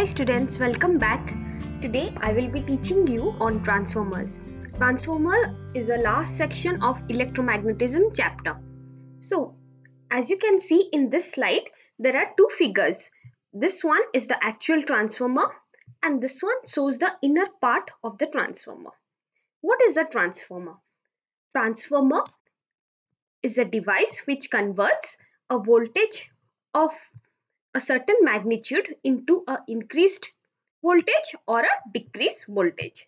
Hi students, welcome back. Today I will be teaching you on transformers. Transformer is the last section of electromagnetism chapter. So, as you can see in this slide, there are two figures. This one is the actual transformer and this one shows the inner part of the transformer. What is a transformer? Transformer is a device which converts a voltage of a certain magnitude into a increased voltage or a decreased voltage.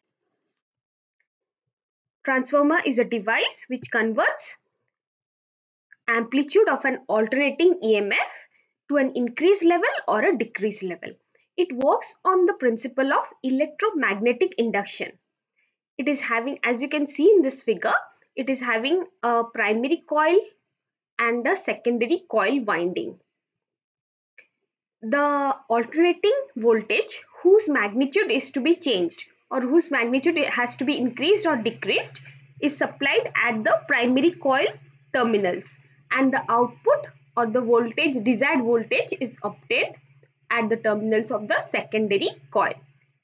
Transformer is a device which converts amplitude of an alternating EMF to an increased level or a decreased level. It works on the principle of electromagnetic induction. It is having, as you can see in this figure, it is having a primary coil and a secondary coil winding the alternating voltage whose magnitude is to be changed or whose magnitude has to be increased or decreased is supplied at the primary coil terminals and the output or the voltage desired voltage is obtained at the terminals of the secondary coil.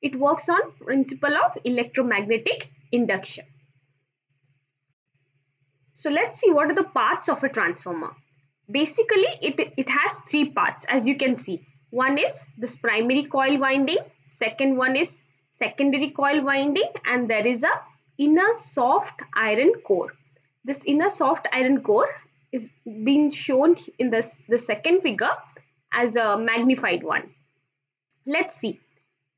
It works on principle of electromagnetic induction. So let's see what are the parts of a transformer. Basically, it, it has three parts as you can see. One is this primary coil winding, second one is secondary coil winding and there is a inner soft iron core. This inner soft iron core is being shown in this, the second figure as a magnified one. Let's see.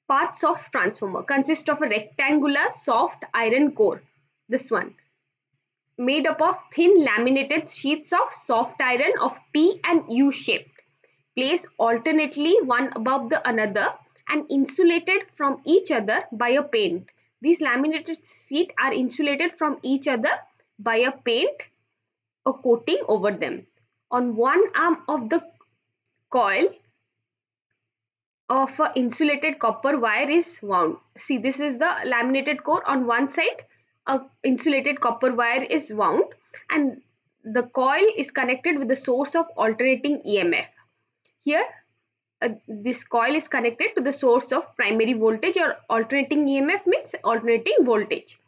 Parts of transformer consist of a rectangular soft iron core. This one made up of thin laminated sheets of soft iron of T and U shape placed alternately one above the another and insulated from each other by a paint. These laminated sheets are insulated from each other by a paint a coating over them. On one arm of the coil of a insulated copper wire is wound. See this is the laminated core on one side a insulated copper wire is wound and the coil is connected with the source of alternating EMF. Here uh, this coil is connected to the source of primary voltage or alternating EMF means alternating voltage.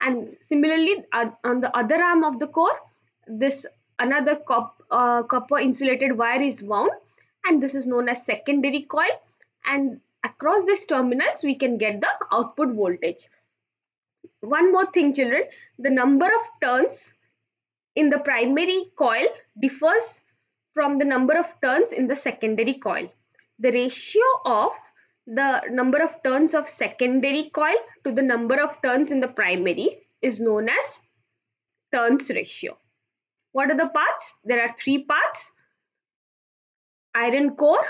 And similarly uh, on the other arm of the core this another cop, uh, copper insulated wire is wound and this is known as secondary coil and across these terminals we can get the output voltage one more thing children. The number of turns in the primary coil differs from the number of turns in the secondary coil. The ratio of the number of turns of secondary coil to the number of turns in the primary is known as turns ratio. What are the parts? There are three parts. Iron core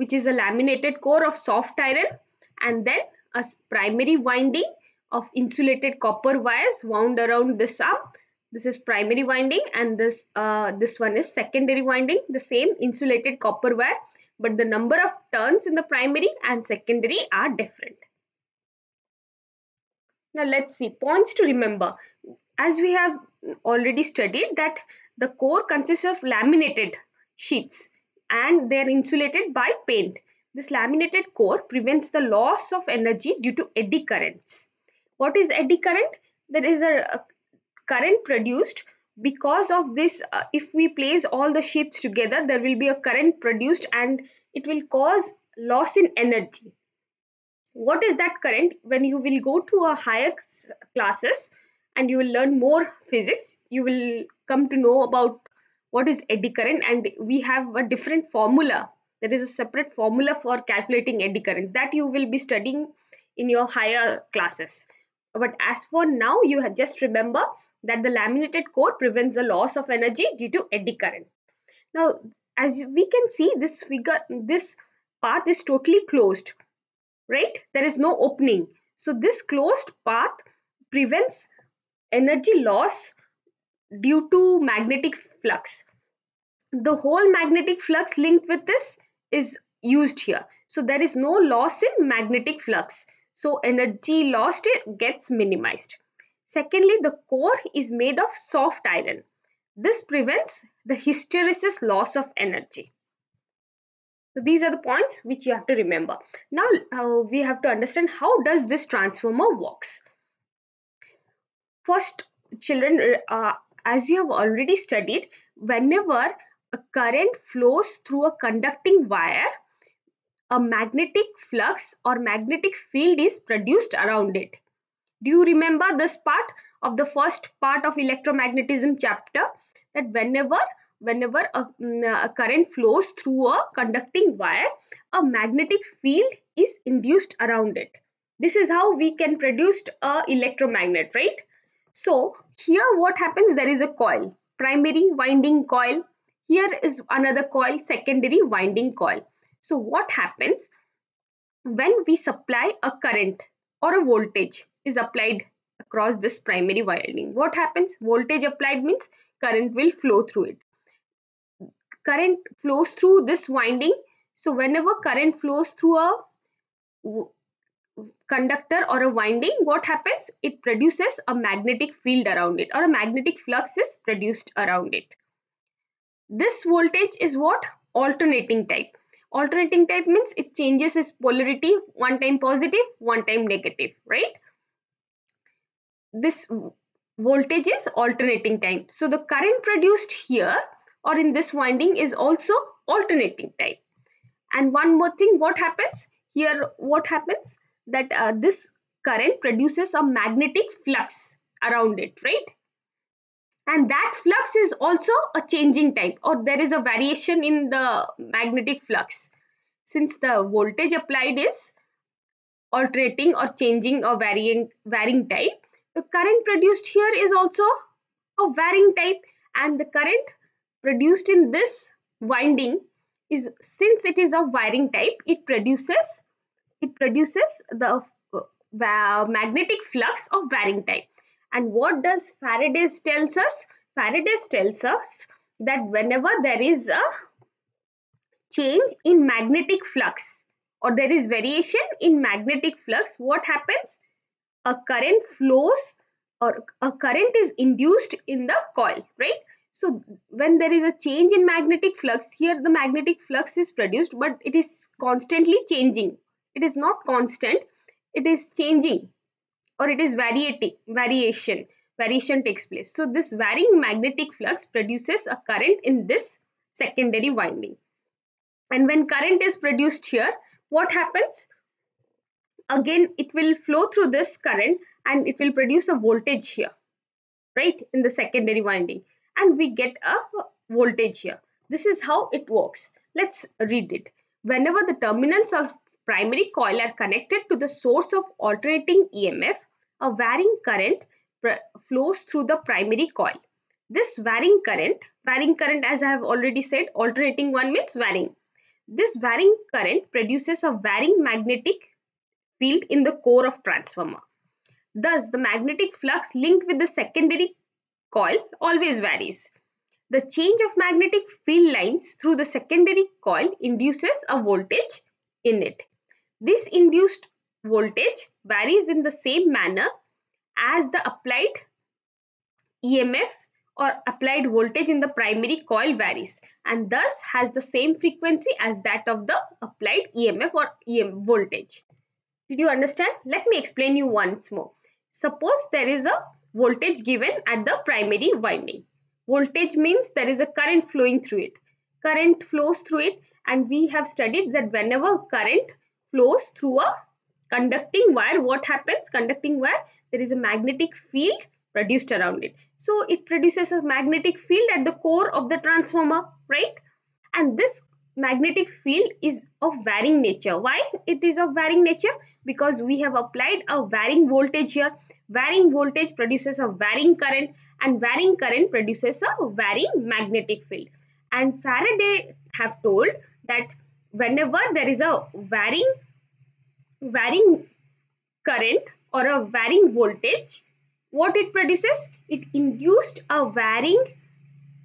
which is a laminated core of soft iron and then a primary winding of insulated copper wires wound around this arm. This is primary winding and this, uh, this one is secondary winding, the same insulated copper wire but the number of turns in the primary and secondary are different. Now let's see points to remember. As we have already studied that the core consists of laminated sheets and they are insulated by paint. This laminated core prevents the loss of energy due to eddy currents. What is eddy current? There is a, a current produced because of this uh, if we place all the sheets together there will be a current produced and it will cause loss in energy. What is that current? When you will go to a higher classes and you will learn more physics, you will come to know about what is eddy current and we have a different formula. There is a separate formula for calculating eddy currents that you will be studying in your higher classes. But as for now, you just remember that the laminated core prevents the loss of energy due to eddy current. Now, as we can see, this figure, this path is totally closed, right? There is no opening. So, this closed path prevents energy loss due to magnetic flux. The whole magnetic flux linked with this is used here. So, there is no loss in magnetic flux. So energy lost it gets minimized. Secondly, the core is made of soft iron. This prevents the hysteresis loss of energy. So these are the points which you have to remember. Now uh, we have to understand how does this transformer works. First children uh, as you have already studied whenever a current flows through a conducting wire a magnetic flux or magnetic field is produced around it. Do you remember this part of the first part of electromagnetism chapter that whenever whenever a, mm, a, current flows through a conducting wire, a magnetic field is induced around it. This is how we can produce a electromagnet, right? So here what happens, there is a coil, primary winding coil. Here is another coil, secondary winding coil. So what happens when we supply a current or a voltage is applied across this primary winding? What happens? Voltage applied means current will flow through it current flows through this winding. So whenever current flows through a conductor or a winding, what happens? It produces a magnetic field around it or a magnetic flux is produced around it. This voltage is what? Alternating type. Alternating type means it changes its polarity one time positive, one time negative, right? This voltage is alternating type. So the current produced here or in this winding is also alternating type. And one more thing, what happens? Here, what happens? That uh, this current produces a magnetic flux around it, right? And that flux is also a changing type or there is a variation in the magnetic flux. Since the voltage applied is alternating or changing or varying, varying type, the current produced here is also a varying type and the current produced in this winding is since it is of varying type it produces it produces the uh, magnetic flux of varying type and what does Faraday's tells us? Faraday's tells us that whenever there is a change in magnetic flux or there is variation in magnetic flux what happens? A current flows or a current is induced in the coil right? So when there is a change in magnetic flux, here the magnetic flux is produced, but it is constantly changing. It is not constant, it is changing or it is variating, variation, variation takes place. So this varying magnetic flux produces a current in this secondary winding. And when current is produced here, what happens? Again, it will flow through this current and it will produce a voltage here, right, in the secondary winding and we get a voltage here. This is how it works. Let's read it. Whenever the terminals of primary coil are connected to the source of alternating EMF, a varying current flows through the primary coil. This varying current, varying current as I have already said, alternating one means varying. This varying current produces a varying magnetic field in the core of transformer. Thus, the magnetic flux linked with the secondary coil always varies. The change of magnetic field lines through the secondary coil induces a voltage in it. This induced voltage varies in the same manner as the applied EMF or applied voltage in the primary coil varies and thus has the same frequency as that of the applied EMF or EM voltage. Did you understand? Let me explain you once more. Suppose there is a voltage given at the primary winding. Voltage means there is a current flowing through it. Current flows through it and we have studied that whenever current flows through a conducting wire, what happens? Conducting wire, there is a magnetic field produced around it. So it produces a magnetic field at the core of the transformer, right? And this magnetic field is of varying nature. Why it is of varying nature? Because we have applied a varying voltage here varying voltage produces a varying current and varying current produces a varying magnetic field. And Faraday have told that whenever there is a varying, varying current or a varying voltage, what it produces? It induced a varying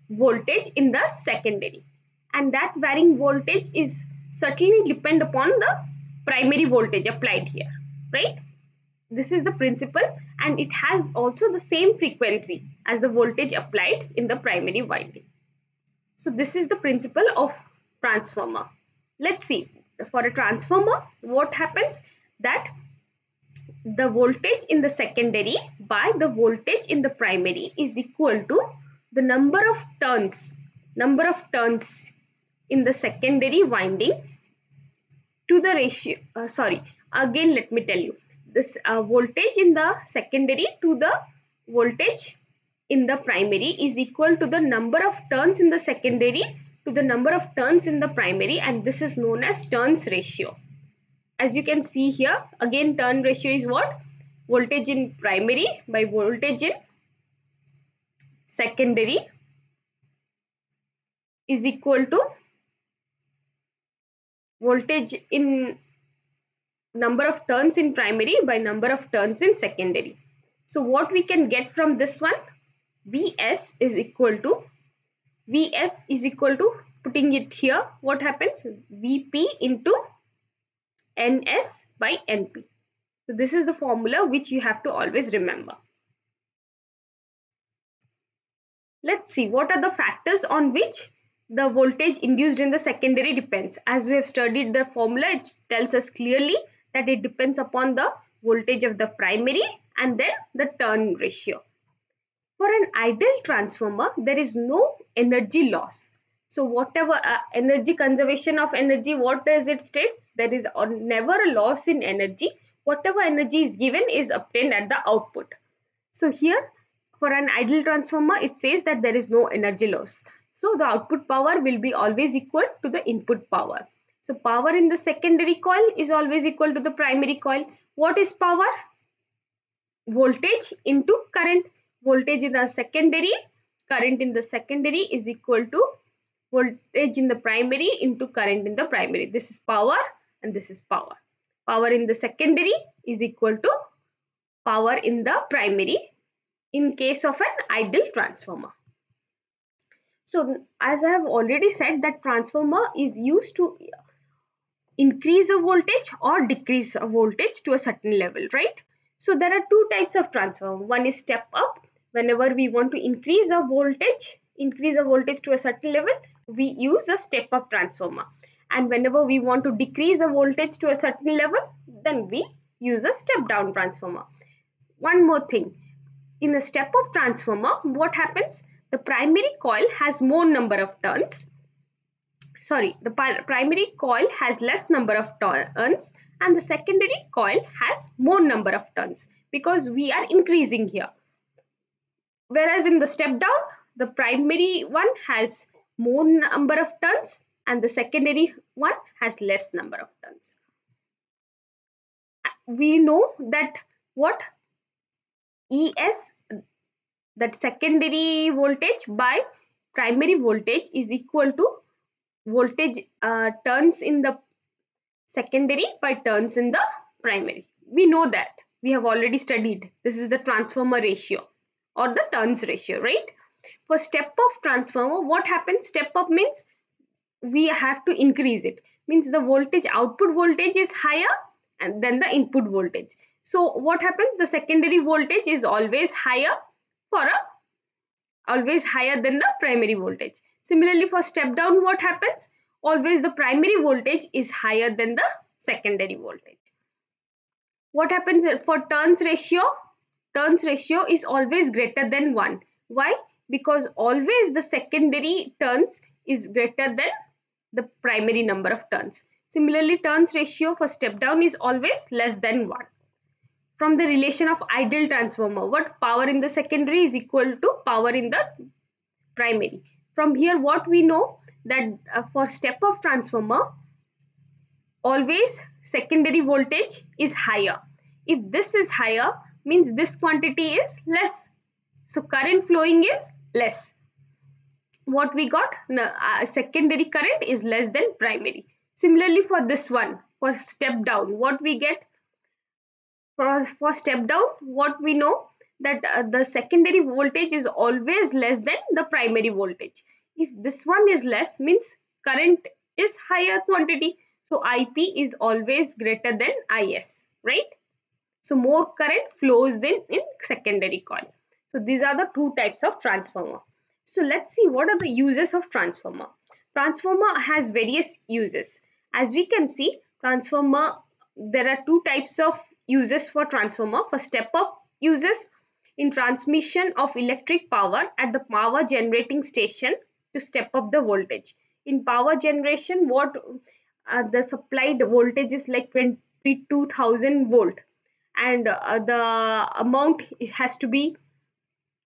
voltage in the secondary. And that varying voltage is certainly depend upon the primary voltage applied here, right? This is the principle and it has also the same frequency as the voltage applied in the primary winding. So this is the principle of transformer. let's see for a transformer what happens? That the voltage in the secondary by the voltage in the primary is equal to the number of turns number of turns in the secondary winding to the ratio uh, sorry again let me tell you. This uh, voltage in the secondary to the voltage in the primary is equal to the number of turns in the secondary to the number of turns in the primary and this is known as turns ratio. As you can see here again turn ratio is what? Voltage in primary by voltage in secondary is equal to voltage in number of turns in primary by number of turns in secondary. So what we can get from this one? Vs is equal to Vs is equal to putting it here what happens Vp into Ns by Np. So this is the formula which you have to always remember. Let's see what are the factors on which the voltage induced in the secondary depends. As we have studied the formula, it tells us clearly that it depends upon the voltage of the primary and then the turn ratio. For an ideal transformer, there is no energy loss. So whatever uh, energy conservation of energy, what does it states? There is never a loss in energy. Whatever energy is given is obtained at the output. So here for an ideal transformer, it says that there is no energy loss. So the output power will be always equal to the input power. So power in the secondary coil is always equal to the primary coil. What is power? Voltage into current. Voltage in the secondary, current in the secondary is equal to voltage in the primary into current in the primary. This is power and this is power. Power in the secondary is equal to power in the primary in case of an ideal transformer. So as I have already said that transformer is used to increase a voltage or decrease a voltage to a certain level, right? So there are two types of transformer. One is step up. Whenever we want to increase a voltage, increase a voltage to a certain level, we use a step up transformer. And whenever we want to decrease a voltage to a certain level, then we use a step down transformer. One more thing. In a step up transformer, what happens? the primary coil has more number of turns. Sorry, the primary coil has less number of turns and the secondary coil has more number of turns because we are increasing here. Whereas in the step down, the primary one has more number of turns and the secondary one has less number of turns. We know that what ES that secondary voltage by primary voltage is equal to voltage uh, turns in the secondary by turns in the primary. We know that. We have already studied. This is the transformer ratio or the turns ratio, right? For step up transformer, what happens? Step up means we have to increase it. Means the voltage, output voltage is higher then the input voltage. So what happens? The secondary voltage is always higher for a always higher than the primary voltage. Similarly for step down what happens? Always the primary voltage is higher than the secondary voltage. What happens for turns ratio? Turns ratio is always greater than 1. Why? Because always the secondary turns is greater than the primary number of turns. Similarly, turns ratio for step down is always less than 1 from the relation of ideal transformer what power in the secondary is equal to power in the primary from here what we know that uh, for step up transformer always secondary voltage is higher if this is higher means this quantity is less. So current flowing is less. What we got? Uh, secondary current is less than primary. Similarly for this one for step down what we get? For, for step down what we know? That uh, the secondary voltage is always less than the primary voltage. If this one is less means current is higher quantity. So ip is always greater than is right so more current flows than in secondary coil. So these are the two types of transformer. So let's see what are the uses of transformer. Transformer has various uses. As we can see transformer there are two types of uses for transformer. For step up uses in transmission of electric power at the power generating station to step up the voltage. In power generation what uh, the supplied voltage is like 22000 volt and uh, the amount has to be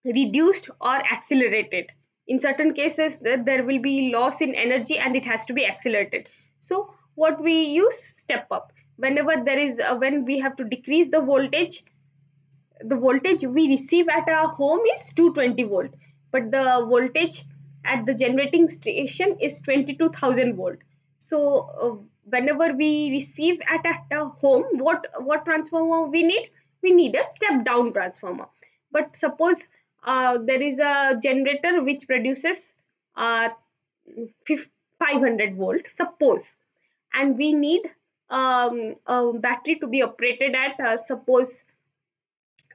reduced or accelerated. In certain cases there will be loss in energy and it has to be accelerated. So what we use step up. Whenever there is uh, when we have to decrease the voltage the voltage we receive at our home is 220 volt but the voltage at the generating station is 22000 volt. So uh, whenever we receive at, a home what what transformer we need? We need a step down transformer. But suppose uh, there is a generator which produces uh, 500 volt suppose and we need um, a battery to be operated at uh, suppose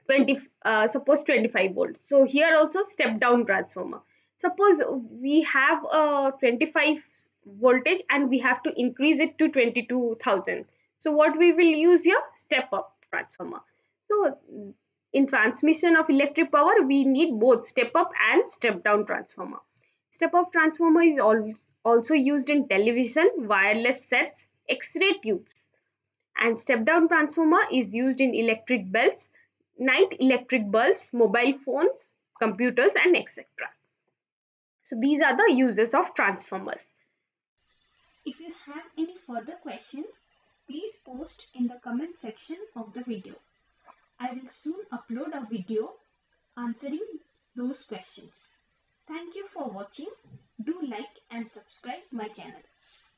20 uh, suppose 25 volts so here also step down transformer suppose we have a 25 voltage and we have to increase it to 22000 so what we will use here? Step up transformer. So in transmission of electric power we need both step up and step down transformer. Step up transformer is also used in television wireless sets x-ray tubes. And step down transformer is used in electric bells night electric bulbs mobile phones computers and etc so these are the uses of transformers. If you have any further questions, please post in the comment section of the video. I will soon upload a video answering those questions. Thank you for watching. Do like and subscribe my channel.